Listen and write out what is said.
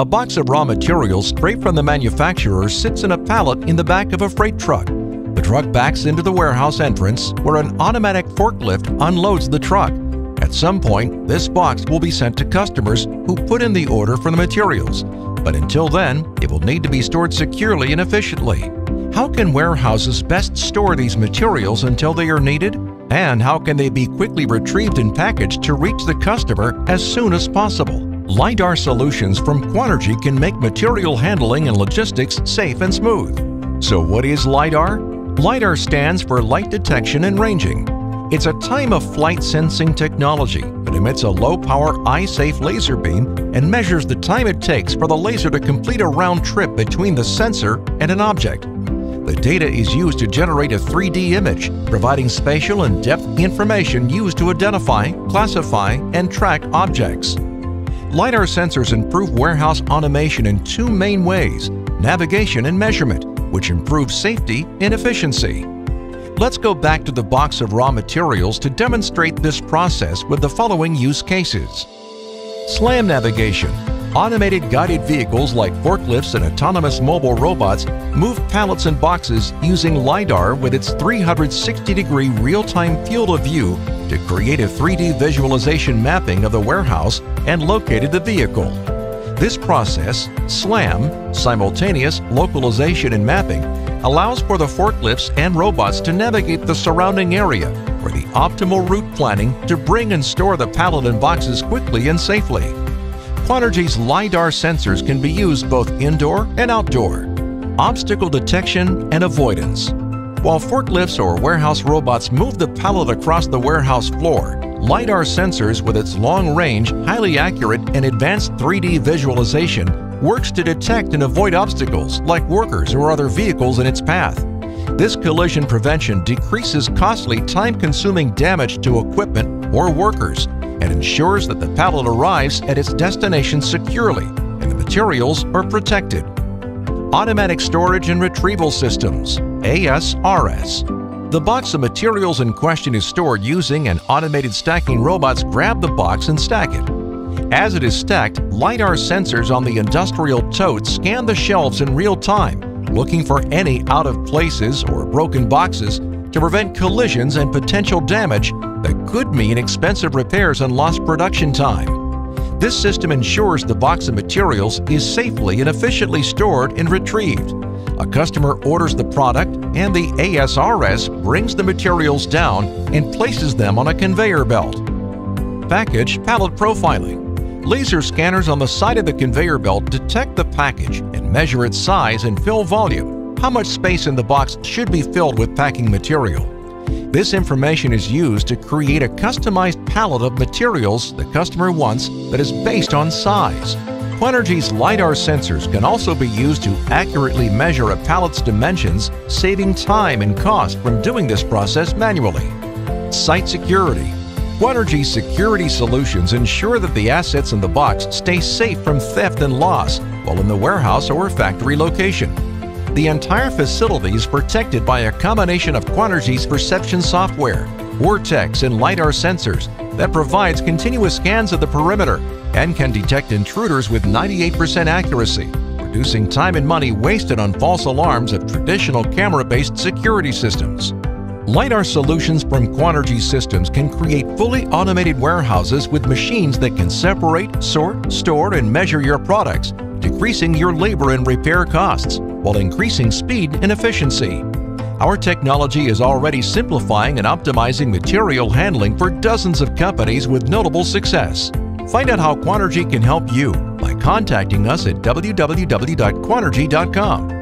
A box of raw materials straight from the manufacturer sits in a pallet in the back of a freight truck. The truck backs into the warehouse entrance where an automatic forklift unloads the truck. At some point, this box will be sent to customers who put in the order for the materials. But until then, it will need to be stored securely and efficiently. How can warehouses best store these materials until they are needed? And how can they be quickly retrieved and packaged to reach the customer as soon as possible? LiDAR solutions from Quanergy can make material handling and logistics safe and smooth. So what is LiDAR? LiDAR stands for Light Detection and Ranging. It's a time-of-flight sensing technology that emits a low-power eye-safe laser beam and measures the time it takes for the laser to complete a round trip between the sensor and an object. The data is used to generate a 3D image, providing spatial and depth information used to identify, classify, and track objects. LiDAR sensors improve warehouse automation in two main ways, navigation and measurement, which improve safety and efficiency. Let's go back to the box of raw materials to demonstrate this process with the following use cases. SLAM navigation Automated guided vehicles like forklifts and autonomous mobile robots move pallets and boxes using LiDAR with its 360 degree real time field of view to create a 3D visualization mapping of the warehouse and located the vehicle. This process, SLAM, simultaneous localization and mapping, allows for the forklifts and robots to navigate the surrounding area for the optimal route planning to bring and store the pallet and boxes quickly and safely. Quanergy's LiDAR sensors can be used both indoor and outdoor. Obstacle detection and avoidance. While forklifts or warehouse robots move the pallet across the warehouse floor, LiDAR sensors with its long range, highly accurate, and advanced 3D visualization works to detect and avoid obstacles like workers or other vehicles in its path. This collision prevention decreases costly time-consuming damage to equipment or workers and ensures that the pallet arrives at its destination securely and the materials are protected. Automatic Storage and Retrieval Systems, ASRS. The box of materials in question is stored using an automated stacking robots grab the box and stack it. As it is stacked, LiDAR sensors on the industrial tote scan the shelves in real time, looking for any out of places or broken boxes to prevent collisions and potential damage could mean expensive repairs and lost production time. This system ensures the box of materials is safely and efficiently stored and retrieved. A customer orders the product and the ASRS brings the materials down and places them on a conveyor belt. Package pallet profiling. Laser scanners on the side of the conveyor belt detect the package and measure its size and fill volume. How much space in the box should be filled with packing material. This information is used to create a customized pallet of materials the customer wants that is based on size. Quanergy's LiDAR sensors can also be used to accurately measure a pallet's dimensions, saving time and cost from doing this process manually. Site security. Quanergy's security solutions ensure that the assets in the box stay safe from theft and loss while in the warehouse or factory location. The entire facility is protected by a combination of Quanergy's perception software, QORTEX, and LiDAR sensors that provides continuous scans of the perimeter and can detect intruders with 98% accuracy, reducing time and money wasted on false alarms of traditional camera-based security systems. LiDAR solutions from Quanergy Systems can create fully automated warehouses with machines that can separate, sort, store, and measure your products, decreasing your labor and repair costs while increasing speed and efficiency. Our technology is already simplifying and optimizing material handling for dozens of companies with notable success. Find out how Quanergy can help you by contacting us at www.quanergy.com.